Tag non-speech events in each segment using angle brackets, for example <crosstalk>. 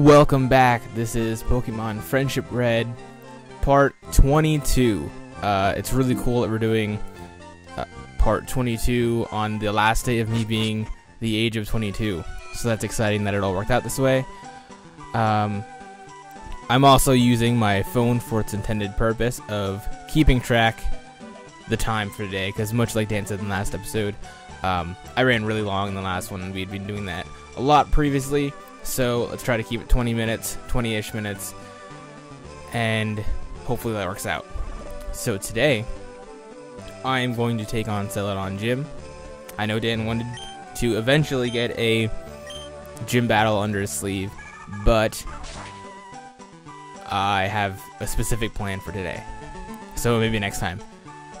Welcome back. This is Pokemon Friendship Red, part 22. Uh, it's really cool that we're doing uh, part 22 on the last day of me being the age of 22. So that's exciting that it all worked out this way. Um, I'm also using my phone for its intended purpose of keeping track the time for today, because much like Dan said in the last episode, um, I ran really long in the last one, and we'd been doing that a lot previously. So let's try to keep it 20 minutes, 20-ish minutes, and hopefully that works out. So today, I am going to take on Celadon Gym. I know Dan wanted to eventually get a gym battle under his sleeve, but I have a specific plan for today. So maybe next time.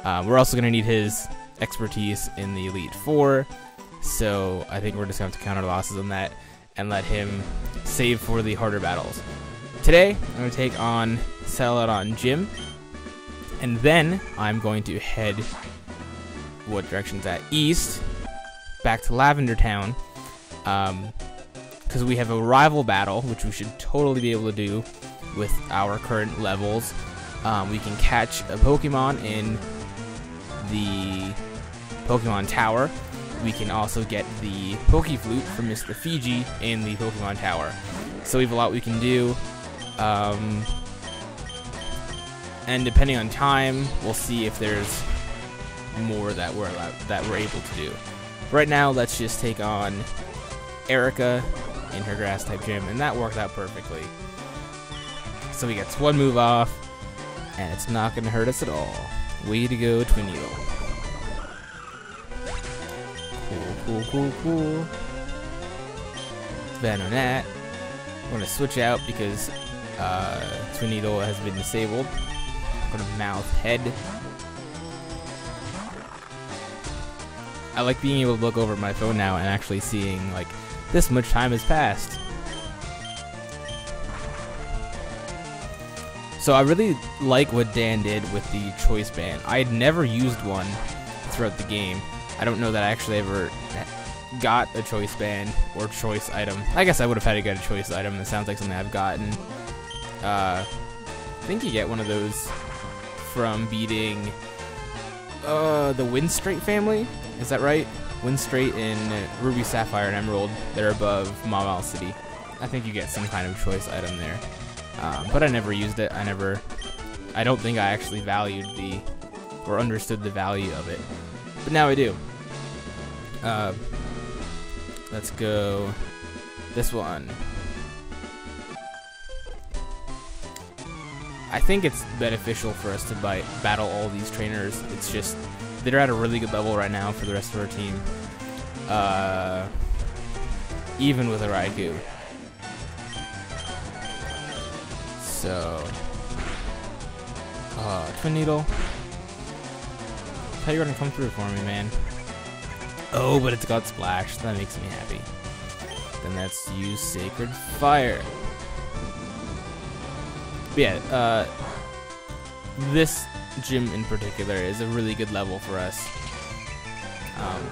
Uh, we're also going to need his expertise in the Elite Four, so I think we're just going to have to counter losses on that and let him save for the harder battles. Today, I'm going to take on Celadon Gym, and then I'm going to head what direction's that? East, back to Lavender Town, because um, we have a rival battle, which we should totally be able to do with our current levels. Um, we can catch a Pokemon in the Pokemon Tower, we can also get the Pokeflute from Mr. Fuji in the Pokemon Tower. So we have a lot we can do. Um, and depending on time, we'll see if there's more that we're that we're able to do. Right now, let's just take on Erica in her grass type gym, and that worked out perfectly. So we get one move off, and it's not going to hurt us at all. Way to go, Twinneedle cool, cool, cool. Venonat. I'm gonna switch out because uh, Twinneedle has been disabled. I'm gonna mouth head. I like being able to look over my phone now and actually seeing like this much time has passed. So I really like what Dan did with the choice band. I had never used one throughout the game. I don't know that I actually ever got a choice band or choice item. I guess I would have had to get a choice item. It sounds like something I've gotten. Uh, I think you get one of those from beating uh, the Winstrate family. Is that right? Winstrate in Ruby, Sapphire, and Emerald. They're above Mauville City. I think you get some kind of choice item there. Um, but I never used it. I never. I don't think I actually valued the or understood the value of it. But now I do. Uh, let's go this one. I think it's beneficial for us to battle all these trainers. It's just they're at a really good level right now for the rest of our team. Uh, even with a Raikou. So, uh, Twin Needle. How you gonna come through for me, man? Oh, but it's got splash. That makes me happy. Then let's use Sacred Fire. But yeah, uh, this gym in particular is a really good level for us um,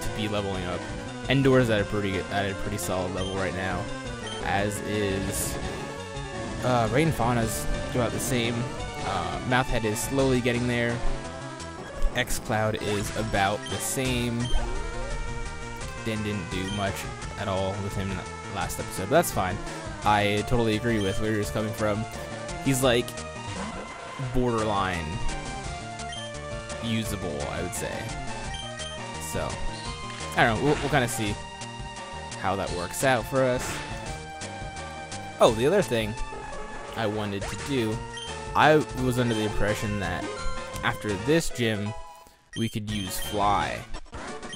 to be leveling up. Endor's at a pretty good, at a pretty solid level right now, as is uh, Rain Fauna's about the same. Uh, Mouthhead is slowly getting there. xCloud is about the same. Dan didn't do much at all with him in the last episode, but that's fine. I totally agree with where he's coming from. He's like borderline usable, I would say. So, I don't know. We'll, we'll kind of see how that works out for us. Oh, the other thing I wanted to do, I was under the impression that after this gym, we could use Fly,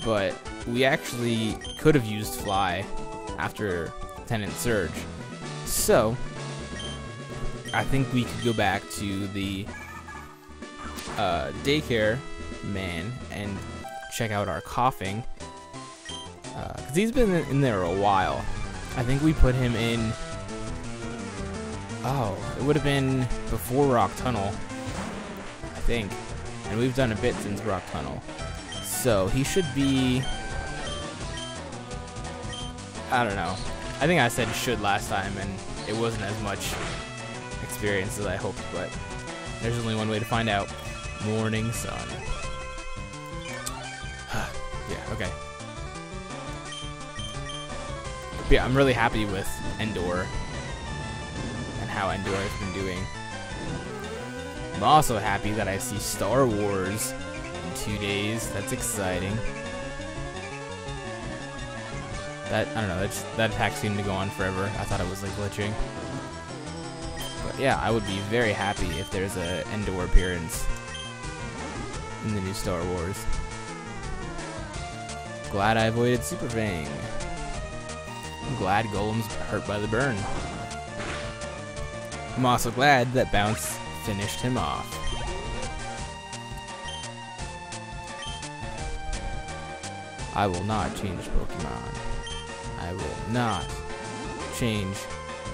but we actually could have used Fly after Lieutenant Surge. So, I think we could go back to the uh, daycare man and check out our coughing. Because uh, he's been in there a while. I think we put him in... Oh, it would have been before Rock Tunnel. I think. And we've done a bit since Rock Tunnel. So, he should be... I don't know. I think I said should last time, and it wasn't as much experience as I hoped, but there's only one way to find out. Morning sun. <sighs> yeah, okay. But yeah, I'm really happy with Endor and how Endor has been doing. I'm also happy that I see Star Wars in two days. That's exciting. That, I don't know, that, that attack seemed to go on forever. I thought it was like glitching. But yeah, I would be very happy if there's a Endor appearance in the new Star Wars. Glad I avoided Super Fang. I'm glad Golem's hurt by the burn. I'm also glad that Bounce finished him off. I will not change Pokemon. I will not change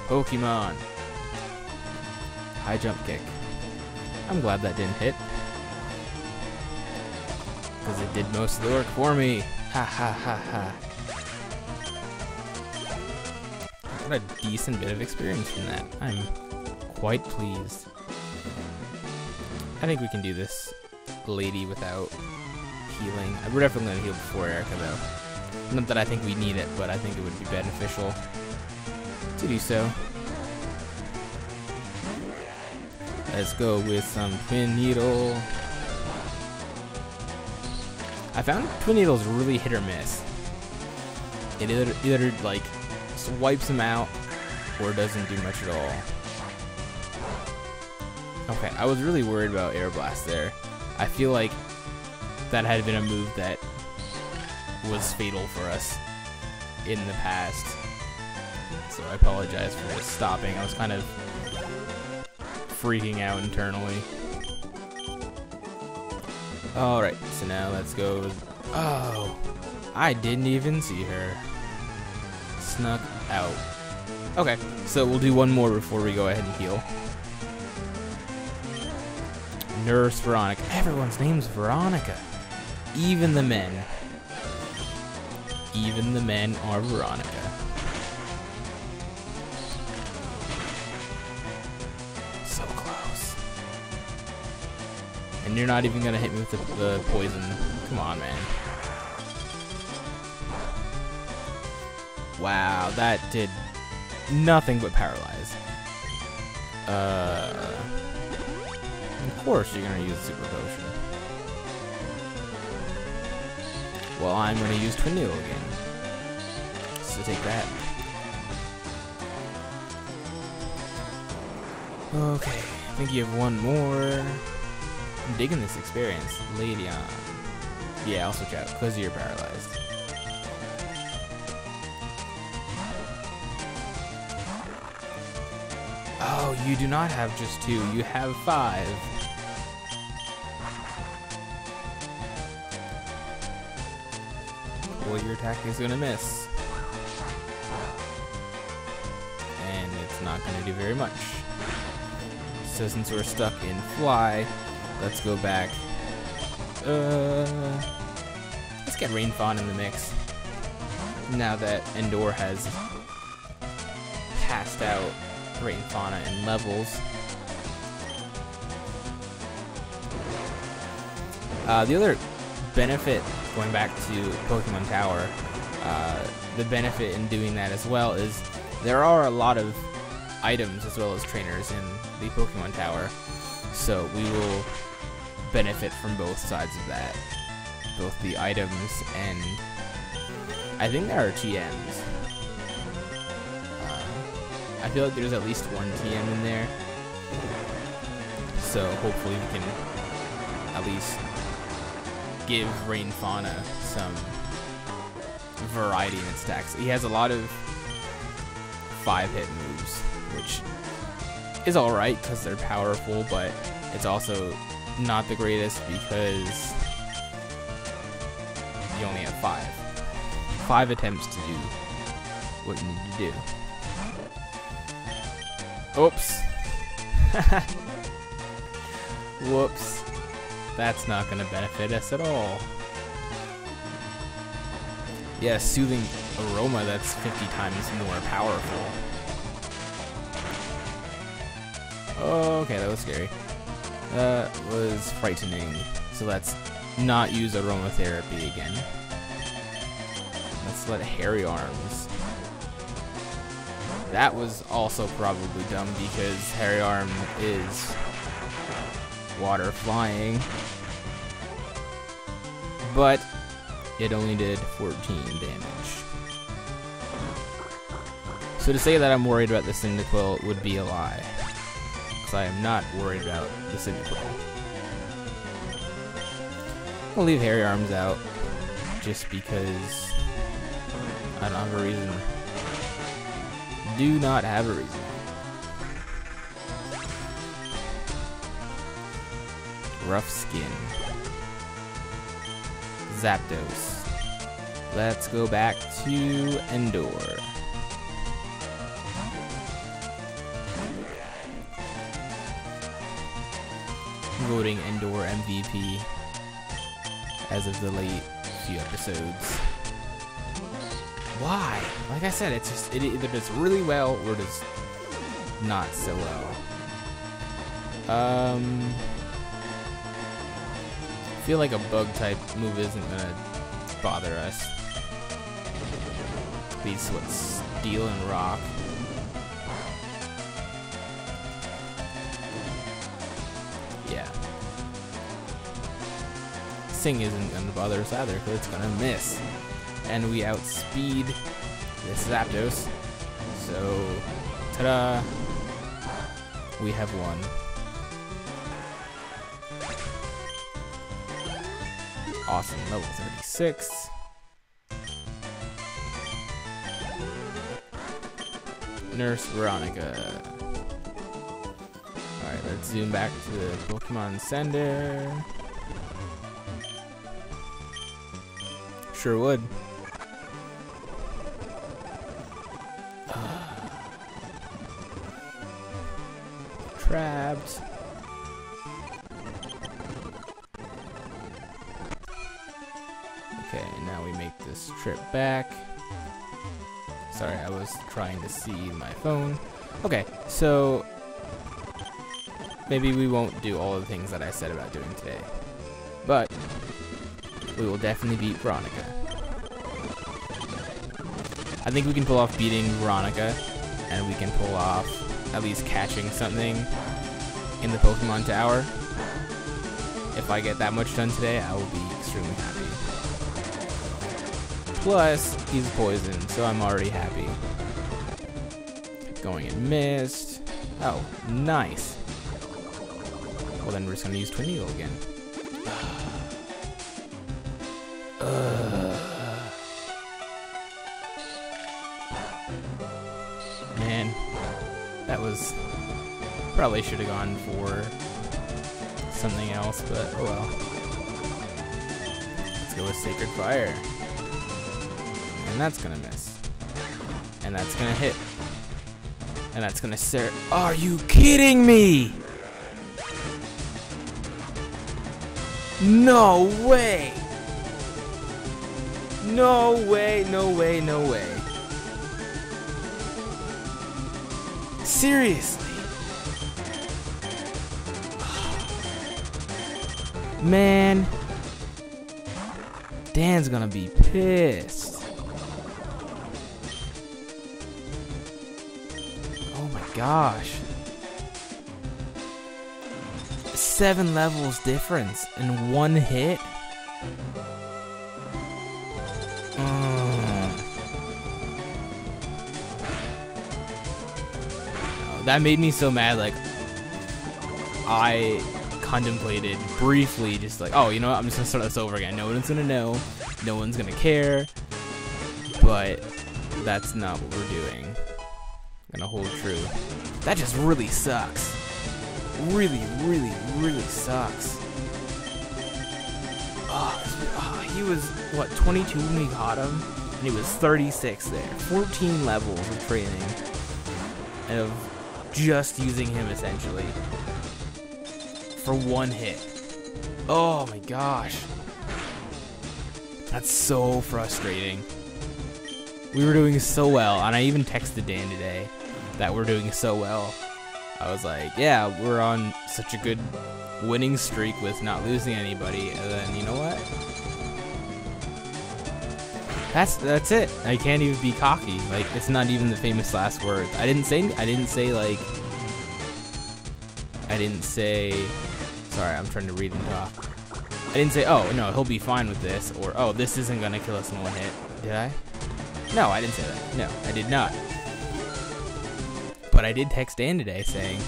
Pokemon. High jump kick. I'm glad that didn't hit. Because it did most of the work for me. Ha ha ha ha. Got a decent bit of experience from that. I'm quite pleased. I think we can do this lady without healing. We're definitely going to heal before Erica, though. Not that I think we need it, but I think it would be beneficial to do so. Let's go with some Twin Needle. I found Twin Needles really hit or miss. It either, either like wipes them out or doesn't do much at all. Okay, I was really worried about Air Blast there. I feel like that had been a move that was fatal for us in the past. So I apologize for just stopping. I was kind of freaking out internally. Alright, so now let's go. Oh, I didn't even see her. Snuck out. Okay, so we'll do one more before we go ahead and heal. Nurse Veronica. Everyone's name's Veronica. Even the men. Even the men are Veronica. So close. And you're not even gonna hit me with the, the poison. Come on, man. Wow, that did nothing but paralyze. Uh, of course you're gonna use Super Potion. Well, I'm gonna use Twin Needle again. So take that. Okay, I think you have one more. I'm digging this experience. Lady on. Yeah, I'll switch out, because you're paralyzed. Oh, you do not have just two, you have five. Your attack is gonna miss. And it's not gonna do very much. So since we're stuck in fly, let's go back. Uh, let's get Rain in the mix. Now that Endor has passed out Rain Fauna in levels. Uh, the other benefit, going back to Pokemon Tower, uh, the benefit in doing that as well is there are a lot of items as well as trainers in the Pokemon Tower, so we will benefit from both sides of that. Both the items and I think there are TMs. Uh, I feel like there's at least one TM in there. So hopefully we can at least give Rain Fauna some variety in its attacks. He has a lot of five hit moves, which is alright because they're powerful, but it's also not the greatest because you only have five. Five attempts to do what you need to do. Oops. <laughs> Whoops. That's not to benefit us at all. Yeah, soothing aroma that's 50 times more powerful. Oh, okay, that was scary. That was frightening. So let's not use aromatherapy again. Let's let Hairy Arms. That was also probably dumb because Hairy Arm is water flying. But it only did 14 damage. So to say that I'm worried about the Cyndaquil would be a lie. Because I am not worried about the Cyndaquil. I'll leave Hairy Arms out just because I don't have a reason. Do not have a reason. Rough Skin. Zapdos. Let's go back to Endor. Voting Endor MVP as of the late few episodes. Why? Like I said, it's just it either does really well or does not so well. Um, feel like a bug type move isn't gonna bother us. These what steel and rock. Yeah. Sing isn't gonna bother us either because it's gonna miss. And we outspeed this Zapdos. So, ta-da! We have won. Awesome, level 36. Nurse Veronica. Alright, let's zoom back to the Pokemon Center. Sure would. <sighs> Trapped. Trip back. Sorry, I was trying to see my phone. Okay, so maybe we won't do all the things that I said about doing today. But we will definitely beat Veronica. I think we can pull off beating Veronica, and we can pull off at least catching something in the Pokemon Tower. If I get that much done today, I will be extremely happy. Plus, he's poisoned, so I'm already happy. Going and missed. Oh, nice. Well, then we're just gonna use Tornado again. Man, that was probably should have gone for something else, but oh well. Let's go with Sacred Fire. And that's gonna miss. And that's gonna hit. And that's gonna ser- Are you kidding me? No way! No way, no way, no way. Seriously? Man. Dan's gonna be pissed. Gosh. Seven levels difference in one hit? Mm. That made me so mad, like, I contemplated briefly, just like, oh, you know what, I'm just gonna start this over again. No one's gonna know, no one's gonna care, but that's not what we're doing. Hold true. That just really sucks. Really, really, really sucks. Oh, oh, he was, what, 22 when we caught him? And he was 36 there. 14 levels of training. And of just using him, essentially. For one hit. Oh my gosh. That's so frustrating. We were doing so well, and I even texted Dan today that we're doing so well. I was like, yeah, we're on such a good winning streak with not losing anybody, and then you know what? That's that's it. I can't even be cocky. Like it's not even the famous last words. I didn't say I didn't say like I didn't say sorry, I'm trying to read and talk. I didn't say, oh no, he'll be fine with this, or oh, this isn't gonna kill us in one hit. Did I? No, I didn't say that. No, I did not. But I did text Dan today saying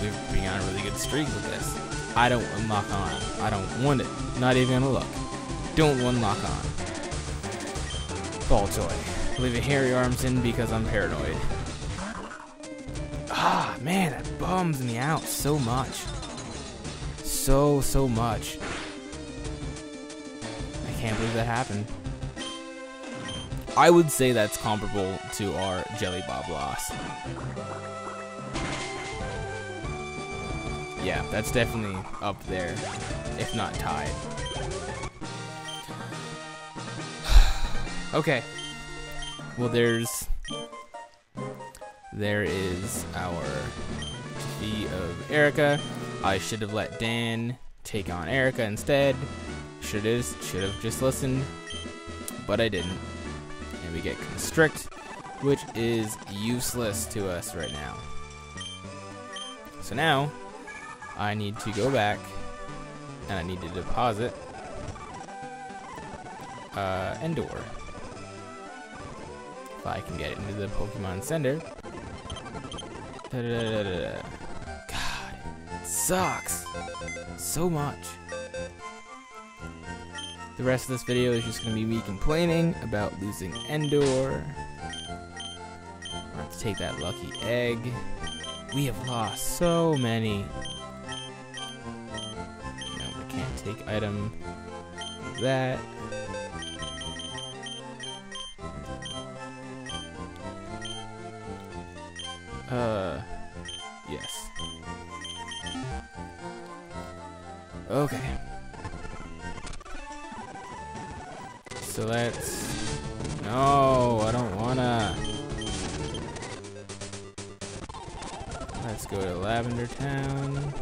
we're being on a really good streak with this. I don't unlock on. I don't want it. Not even gonna look. Don't unlock on. Ball toy. Leaving hairy arms in because I'm paranoid. Ah, man, that bums me out so much. So, so much. I can't believe that happened. I would say that's comparable to our Jelly Bob loss. Yeah, that's definitely up there, if not tied. <sighs> okay. Well, there's... There is our defeat of Erica. I should have let Dan take on Erica instead. Should have should have just listened, but I didn't. And we get constrict, which is useless to us right now. So now I need to go back and I need to deposit uh, Endor. If I can get into the Pokemon Center. Da -da -da God, it sucks so much. The rest of this video is just going to be me complaining about losing Endor. Have to take that lucky egg. We have lost so many. No, I can't take item like that. Uh, So let's... No, I don't wanna. Let's go to Lavender Town.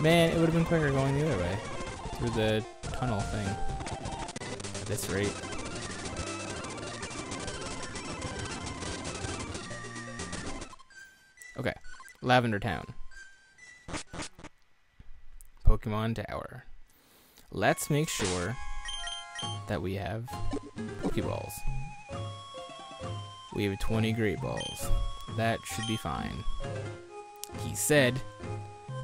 Man, it would have been quicker going the other way. Through the tunnel thing. At this rate. Okay. Lavender Town. Pokemon Tower. Let's make sure that we have Pokeballs. We have 20 Great Balls. That should be fine. He said,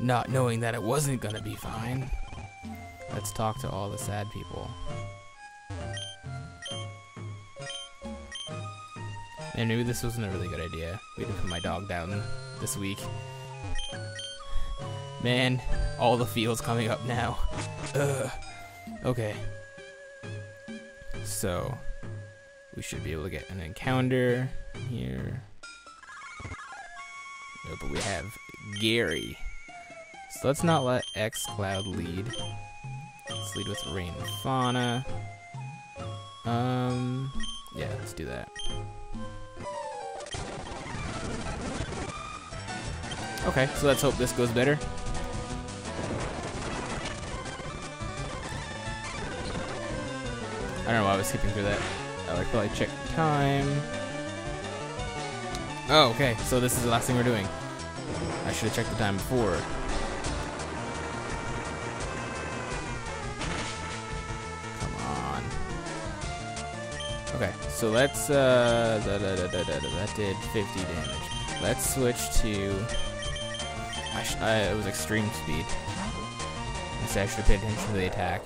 not knowing that it wasn't gonna be fine. Let's talk to all the sad people. And maybe this wasn't a really good idea. We had to put my dog down this week. Man, all the feels coming up now. Ugh. Okay. So, we should be able to get an encounter here. No, but we have Gary. So let's not let X Cloud lead. Let's lead with Rain Fauna. Um, yeah, let's do that. Okay, so let's hope this goes better. I don't know why I was skipping through that. I would like check time. Oh, okay, so this is the last thing we're doing. I should have checked the time before. Come on. Okay, so let's, uh, da, da, da, that did 50 damage. Let's switch to, I, I it was extreme speed. I should have paid attention to the attack.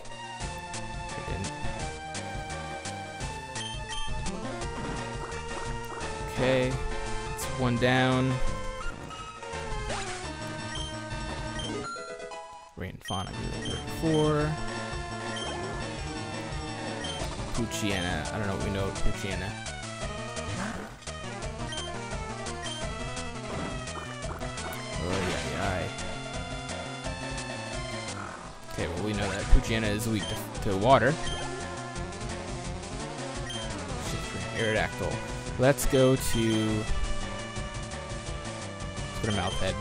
Okay, it's one down. Rain Fauna, 34. Poochyena. I don't know what we know of Poochyena. Oh, yeah, yeah. Okay, well, we know that Poochyena is weak to, to water. Aerodactyl. Let's go to. Let's go to Mouthhead.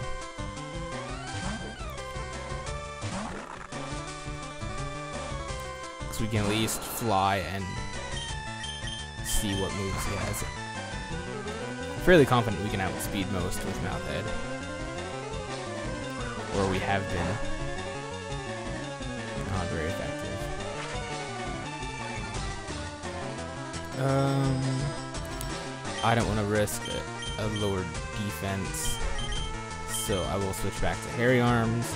So we can at least fly and see what moves he has. Fairly confident we can outspeed most with Mouthhead. Or we have been. Not very effective. Um, I don't want to risk a, a lower defense, so I will switch back to Hairy Arms.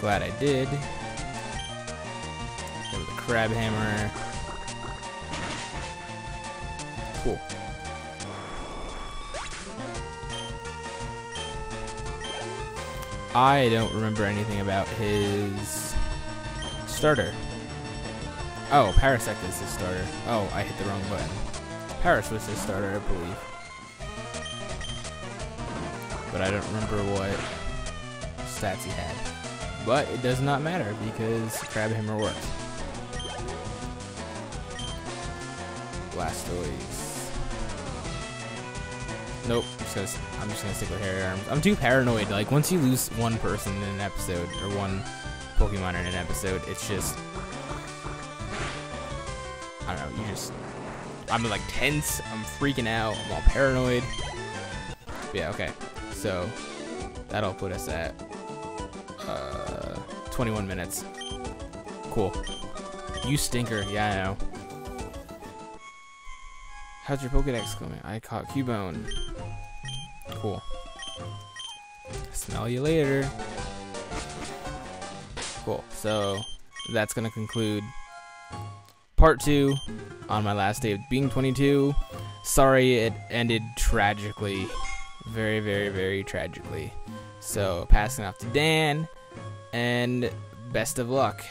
Glad I did. Go to the Crab Hammer. Cool. I don't remember anything about his starter. Oh, Parasect is his starter. Oh, I hit the wrong button. Paras was his starter, I believe. But I don't remember what stats he had. But it does not matter because Crab Hammer works. Blastoise. Nope, just, gonna, I'm just gonna stick with Hairy Arms. I'm too paranoid. Like, once you lose one person in an episode, or one Pokemon in an episode, it's just... I don't know, you just... I'm like tense, I'm freaking out, I'm all paranoid. Yeah, okay. So, that'll put us at... Uh, 21 minutes. Cool. You stinker, yeah I know. How's your Pokedex going? I caught Cubone. Cool. Smell you later. Cool. So that's gonna conclude part two on my last day of being 22. Sorry it ended tragically. Very, very, very tragically. So passing off to Dan and best of luck.